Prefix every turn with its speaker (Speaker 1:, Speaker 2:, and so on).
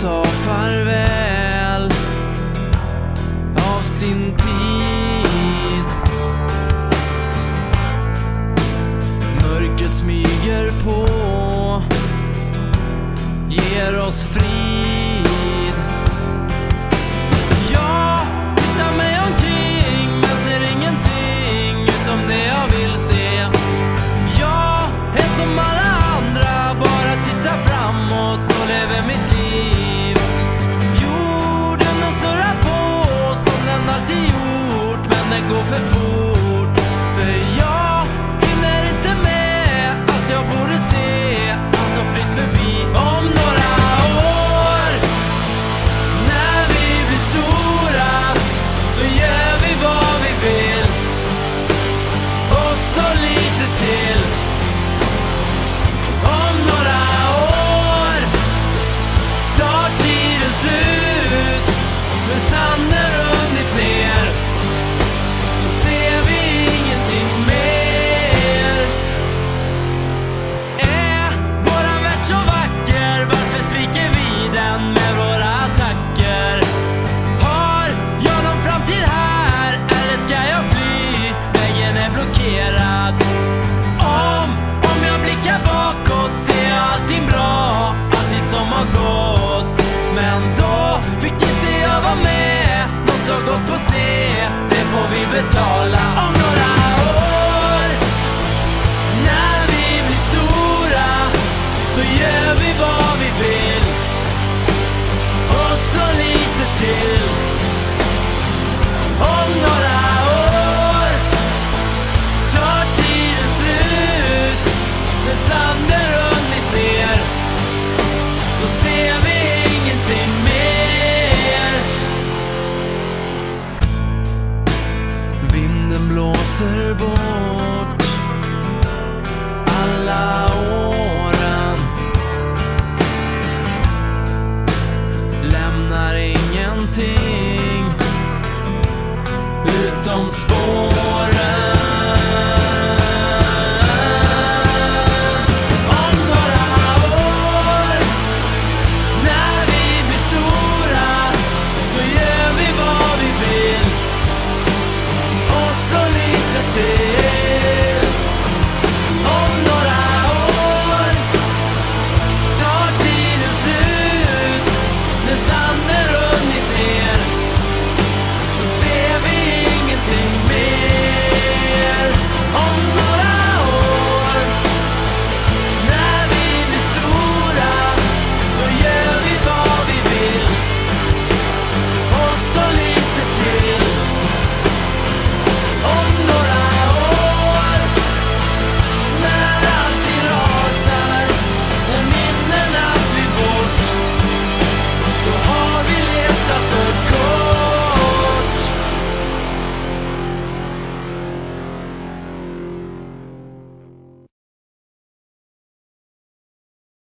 Speaker 1: ta farväl av sin tid. Mörkret smyger på, ger oss frid. Jag tittar mig omkring men ser ingenting utom det jag vill se. Jag är som alla andra, bara tittar framåt och lever mitt liv. var med, nåt har gått på sned, det får vi betala. l'on seul bon. the summer